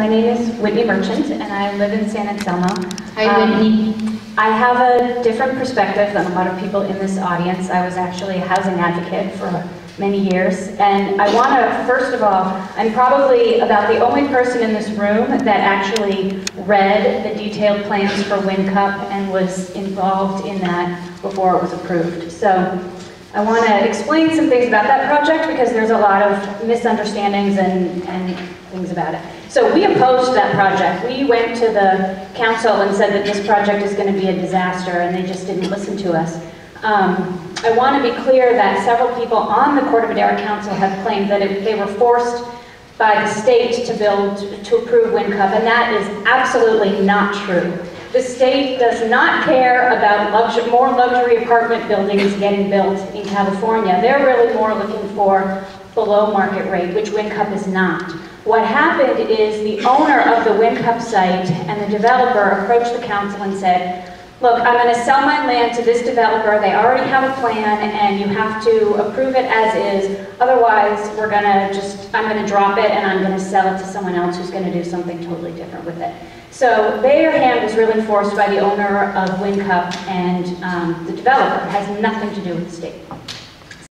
My name is Whitney Merchant, and I live in San Anselmo. Hi, Um, I have a different perspective than a lot of people in this audience. I was actually a housing advocate for many years, and I want to, first of all, I'm probably about the only person in this room that actually read the detailed plans for WinCup and was involved in that before it was approved. So I want to explain some things about that project because there's a lot of misunderstandings and, and things about it. So we opposed that project. We went to the council and said that this project is going to be a disaster, and they just didn't listen to us. Um, I want to be clear that several people on the Corte Madera Council have claimed that it- they were forced by the state to build, to approve WinCup, and that is absolutely not true. The state does not care about luxury, more luxury apartment buildings getting built in California. They're really more looking for below market rate, which WinCup is not. What happened is the owner of the WinCup site and the developer approached the council and said, look, I'm going to sell my land to this developer, they already have a plan, and you have to approve it as is, otherwise, we're going to just, I'm going to drop it and I'm going to sell it to someone else who's going to do something totally different with it. So their hand was really forced by the owner of WinCup and um, the developer, it has nothing to do with the state.